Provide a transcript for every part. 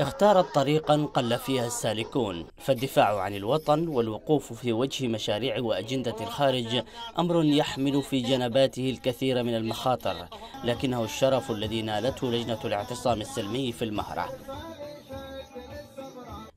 اختارت طريقا قل فيها السالكون فالدفاع عن الوطن والوقوف في وجه مشاريع وأجندة الخارج أمر يحمل في جنباته الكثير من المخاطر لكنه الشرف الذي نالته لجنة الاعتصام السلمي في المهرة.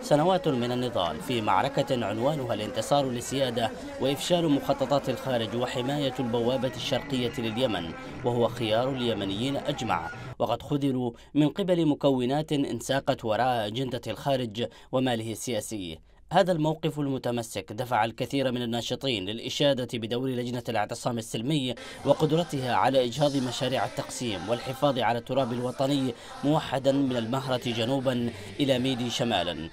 سنوات من النضال في معركة عنوانها الانتصار للسيادة وإفشال مخططات الخارج وحماية البوابة الشرقية لليمن وهو خيار اليمنيين أجمع. وقد خذلوا من قبل مكونات انساقت وراء أجندة الخارج وماله السياسي. هذا الموقف المتمسك دفع الكثير من الناشطين للإشادة بدور لجنة الاعتصام السلمي وقدرتها على إجهاض مشاريع التقسيم والحفاظ على التراب الوطني موحدا من المهرة جنوبا إلى ميدي شمالا.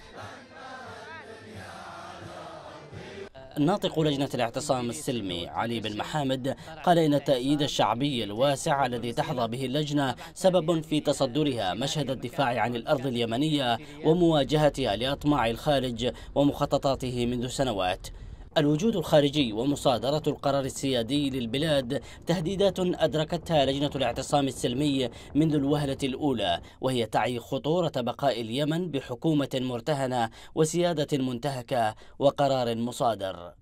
ناطق لجنة الاعتصام السلمي علي بن محامد قال إن التأييد الشعبي الواسع الذي تحظى به اللجنة سبب في تصدرها مشهد الدفاع عن الأرض اليمنية ومواجهتها لأطماع الخارج ومخططاته منذ سنوات. الوجود الخارجي ومصادرة القرار السيادي للبلاد تهديدات أدركتها لجنة الاعتصام السلمي منذ الوهلة الأولى وهي تعي خطورة بقاء اليمن بحكومة مرتهنة وسيادة منتهكة وقرار مصادر.